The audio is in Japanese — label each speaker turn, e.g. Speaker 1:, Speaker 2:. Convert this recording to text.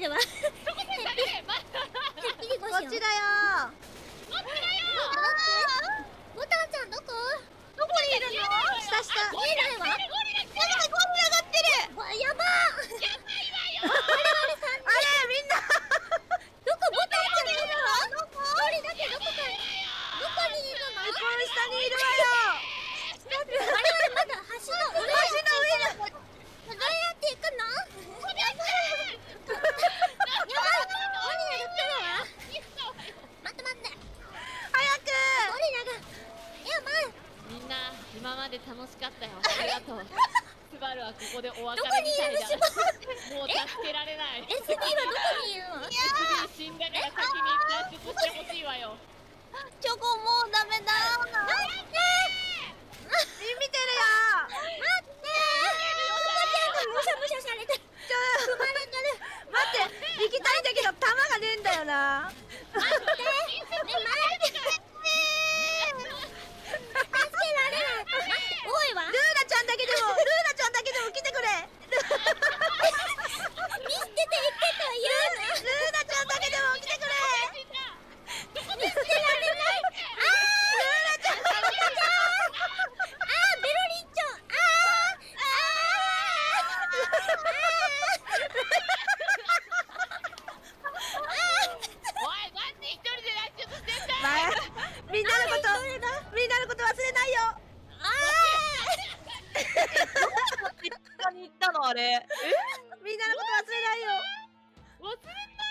Speaker 1: るわこ
Speaker 2: っちだ
Speaker 1: よ。こっち
Speaker 3: だよ。
Speaker 1: ボタンちゃんどこ
Speaker 4: どこにいるの
Speaker 2: 下下見えない。わゴ上
Speaker 4: がってる
Speaker 1: やばやばい。わ
Speaker 2: よ
Speaker 1: あれ
Speaker 3: みんなど
Speaker 1: こボタンちゃんどこゴ
Speaker 4: どこか
Speaker 1: どこ
Speaker 2: にい。るの一番下にい。るわよ
Speaker 1: まだ橋の上
Speaker 2: 今まで楽しかったよ。ありがとう。スバルはここでお別れみたいだ。もう助けられない。SD はどこ
Speaker 1: にいるの
Speaker 2: ？SD 死んだから先にほしいわよ。
Speaker 4: チョコもうダメだ。待っ
Speaker 1: て。
Speaker 3: 見てるよ。待
Speaker 1: って。ちゃんがされてちょ
Speaker 3: 踏まれ
Speaker 1: てる。
Speaker 3: 待って。行きたいんだけど弾がねえんだよな。待っ
Speaker 2: て。待って。
Speaker 3: ゃんだけでもルーナちゃんだけでも来てくれ。
Speaker 1: 見捨てて言ってと言うなル
Speaker 3: ーナちゃんだけでも来てくれ。
Speaker 2: 見捨てられないあールーナちゃんあー
Speaker 1: ベロリンチョあ
Speaker 2: おいなんで一人で脱出してんだまあ
Speaker 3: みんなのことみんなのこと忘れないよ
Speaker 4: あれ。
Speaker 3: みんなのこと忘れないよ。
Speaker 2: 忘れた